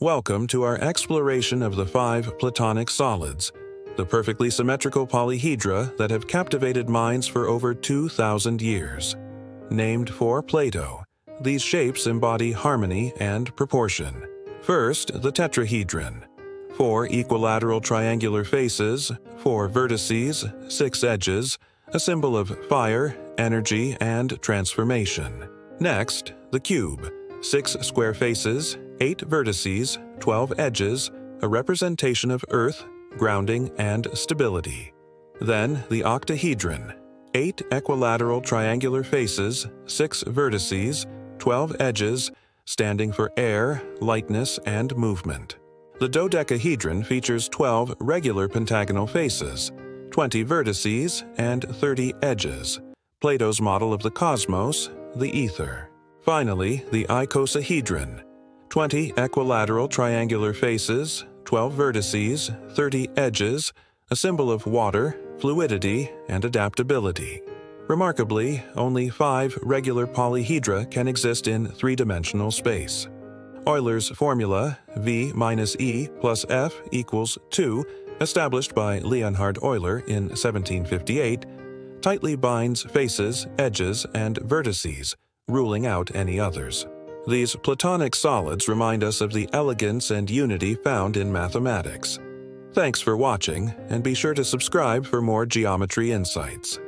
Welcome to our exploration of the five Platonic solids, the perfectly symmetrical polyhedra that have captivated minds for over 2,000 years. Named for Plato, these shapes embody harmony and proportion. First, the tetrahedron. Four equilateral triangular faces, four vertices, six edges, a symbol of fire, energy, and transformation. Next, the cube. Six square faces, eight vertices, 12 edges, a representation of earth, grounding, and stability. Then the octahedron, eight equilateral triangular faces, six vertices, 12 edges, standing for air, lightness, and movement. The dodecahedron features 12 regular pentagonal faces, 20 vertices, and 30 edges, Plato's model of the cosmos, the ether. Finally, the icosahedron, 20 equilateral triangular faces, 12 vertices, 30 edges, a symbol of water, fluidity, and adaptability. Remarkably, only five regular polyhedra can exist in three-dimensional space. Euler's formula, V minus E plus F equals 2, established by Leonhard Euler in 1758, tightly binds faces, edges, and vertices, ruling out any others. These Platonic solids remind us of the elegance and unity found in mathematics. Thanks for watching, and be sure to subscribe for more geometry insights.